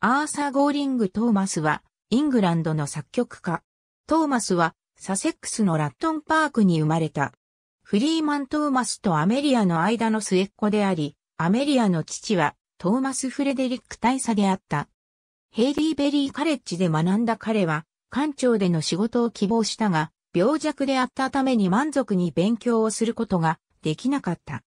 アーサー・ゴーリング・トーマスは、イングランドの作曲家。トーマスは、サセックスのラットンパークに生まれた。フリーマン・トーマスとアメリアの間の末っ子であり、アメリアの父は、トーマス・フレデリック大佐であった。ヘイリーベリーカレッジで学んだ彼は、館長での仕事を希望したが、病弱であったために満足に勉強をすることができなかった。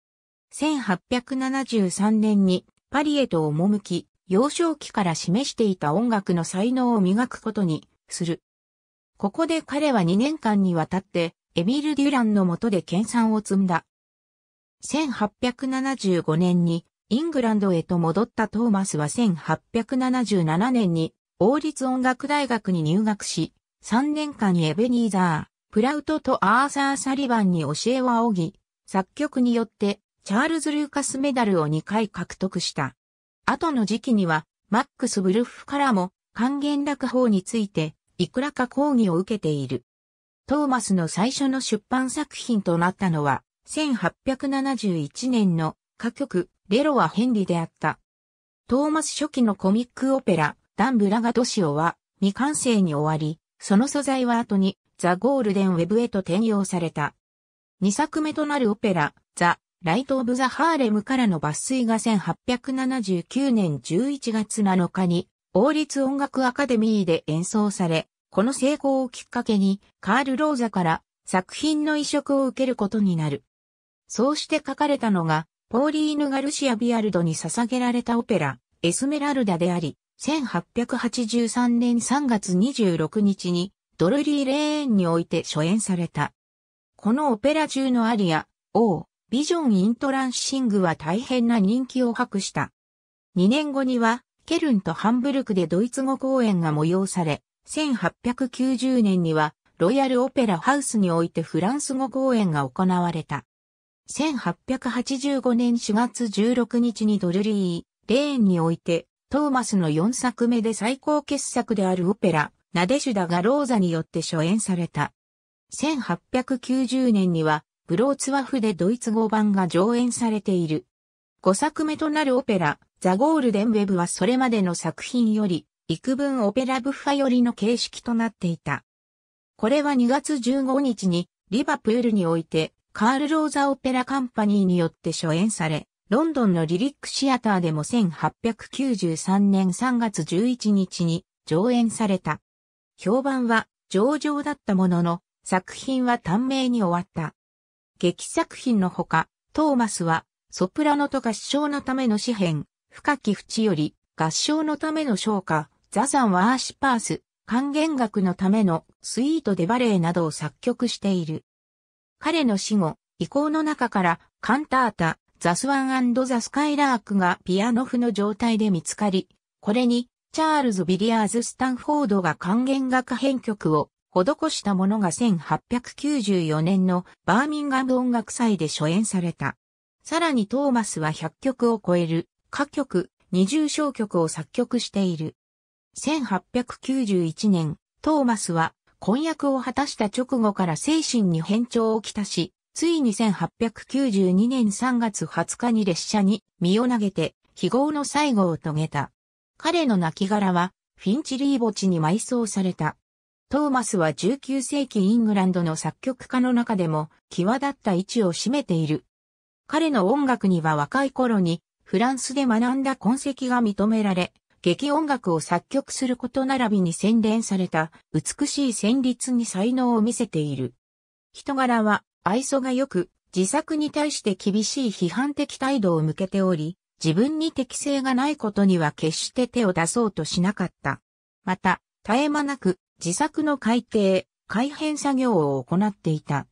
1873年にパリへと赴き、幼少期から示していた音楽の才能を磨くことにする。ここで彼は2年間にわたってエミル・デュランの下で研鑽を積んだ。1875年にイングランドへと戻ったトーマスは1877年に王立音楽大学に入学し、3年間エベニーザー、プラウトとアーサー・サリバンに教えを仰ぎ、作曲によってチャールズ・ルーカスメダルを2回獲得した。後の時期には、マックス・ブルッフからも、還元落法について、いくらか講義を受けている。トーマスの最初の出版作品となったのは、1871年の歌曲、レロはヘンリであった。トーマス初期のコミックオペラ、ダン・ブラガドシオは、未完成に終わり、その素材は後に、ザ・ゴールデン・ウェブへと転用された。二作目となるオペラ、ザ・ライト・オブ・ザ・ハーレムからの抜粋が1879年11月7日に王立音楽アカデミーで演奏され、この成功をきっかけにカール・ローザから作品の移植を受けることになる。そうして書かれたのが、ポーリーヌ・ガルシア・ビアルドに捧げられたオペラ、エスメラルダであり、1883年3月26日にドルリー・レーンにおいて初演された。このオペラ中のアリア、王、ビジョン・イントランシングは大変な人気を博した。2年後には、ケルンとハンブルクでドイツ語公演が催され、1890年には、ロイヤルオペラハウスにおいてフランス語公演が行われた。1885年4月16日にドルリー、レーンにおいて、トーマスの4作目で最高傑作であるオペラ、ナデシュダがローザによって初演された。1890年には、ブローツワフでドイツ語版が上演されている。5作目となるオペラ、ザ・ゴールデン・ウェブはそれまでの作品より、幾分オペラブッファよりの形式となっていた。これは2月15日に、リバプールにおいて、カール・ローザ・オペラ・カンパニーによって初演され、ロンドンのリリックシアターでも1893年3月11日に上演された。評判は上々だったものの、作品は短命に終わった。劇作品のほか、トーマスは、ソプラノと合唱のための詩編、深き淵より、合唱のための唱歌、ザザンワーシパース、還元楽のためのスイートデバレーなどを作曲している。彼の死後、遺構の中からカンタータ、ザスワンザ・スカイラークがピアノ譜の状態で見つかり、これにチャールズ・ビリアーズ・スタンフォードが管弦楽編曲を施したものが1894年のバーミンガム音楽祭で初演された。さらにトーマスは100曲を超える歌曲、二重唱曲を作曲している。1891年、トーマスは婚約を果たした直後から精神に変調をきたし、ついに1892年3月20日に列車に身を投げて、非業の最後を遂げた。彼の亡骸は、フィンチリー墓地に埋葬された。トーマスは19世紀イングランドの作曲家の中でも際立った位置を占めている。彼の音楽には若い頃にフランスで学んだ痕跡が認められ、劇音楽を作曲すること並びに洗練された美しい旋律に才能を見せている。人柄は愛想が良く、自作に対して厳しい批判的態度を向けており、自分に適性がないことには決して手を出そうとしなかった。また、絶え間なく自作の改訂、改変作業を行っていた。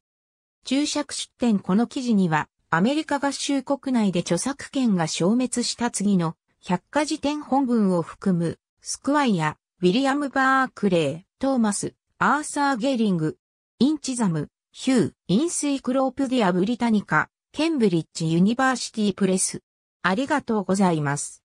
注釈出典この記事には、アメリカ合衆国内で著作権が消滅した次の百科事典本文を含む、 Squire, William Barclay, Thomas, Arthur Goring, In Chisholm, Hugh, Encyclopædia Britannica, Cambridge University Press。ありがとうございます。